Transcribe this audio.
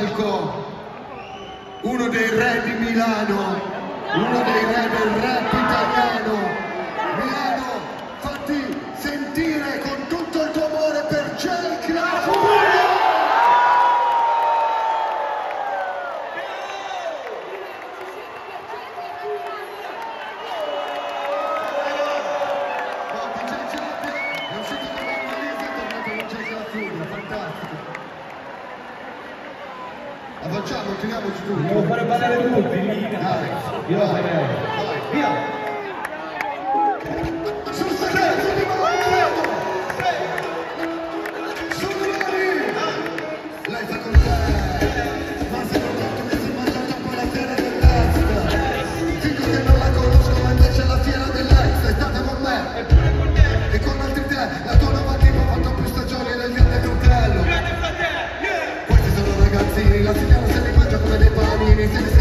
palco uno dei re di Milano, uno dei re del rap. La facciamo, tiriamoci tutti. Devo fare ballare tutti. Dai, Io la farei. Via! Sini la signora se ne mangia come dei panini